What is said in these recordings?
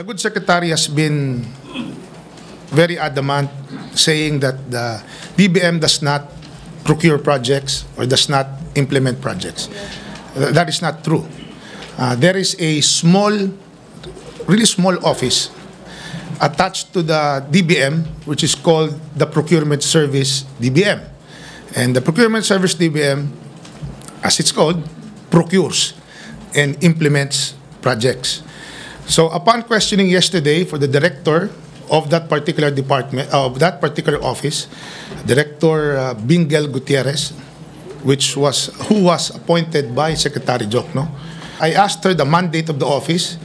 The good secretary has been very adamant saying that the DBM does not procure projects or does not implement projects. That is not true. Uh, there is a small, really small office attached to the DBM, which is called the Procurement Service DBM. And the Procurement Service DBM, as it's called, procures and implements projects. So upon questioning yesterday for the director of that particular department, of that particular office, Director uh, Bingel Gutierrez, which was, who was appointed by Secretary Diokno, I asked her the mandate of the office,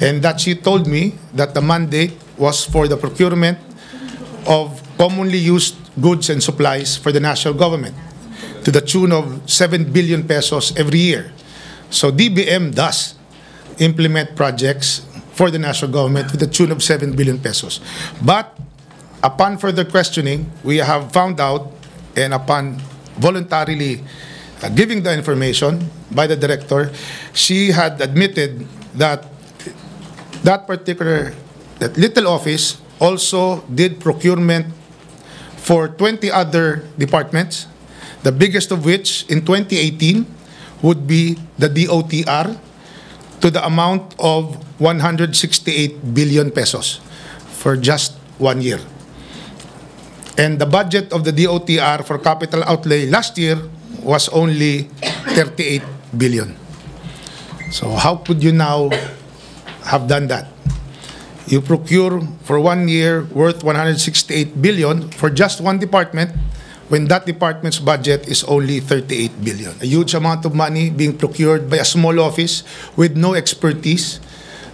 and that she told me that the mandate was for the procurement of commonly used goods and supplies for the national government to the tune of 7 billion pesos every year. So DBM does implement projects for the national government with the tune of 7 billion pesos. But upon further questioning, we have found out, and upon voluntarily uh, giving the information by the director, she had admitted that that particular, that little office also did procurement for 20 other departments, the biggest of which in 2018 would be the DOTR to the amount of 168 billion pesos for just one year. And the budget of the DOTR for capital outlay last year was only 38 billion. So how could you now have done that? You procure for one year worth 168 billion for just one department when that department's budget is only 38 billion. A huge amount of money being procured by a small office with no expertise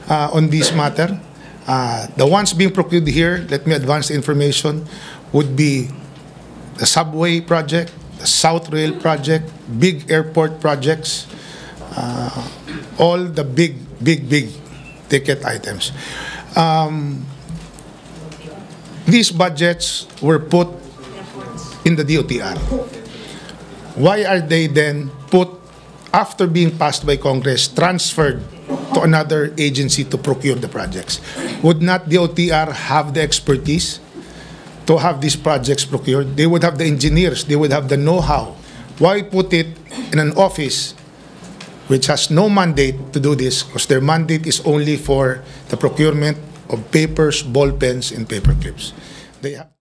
uh, on this matter. Uh, the ones being procured here, let me advance the information, would be the subway project, the South Rail project, big airport projects, uh, all the big, big, big ticket items. Um, these budgets were put in the DOTR. Why are they then put, after being passed by Congress, transferred to another agency to procure the projects? Would not DOTR have the expertise to have these projects procured? They would have the engineers, they would have the know-how. Why put it in an office which has no mandate to do this because their mandate is only for the procurement of papers, ball pens, and paper clips. They have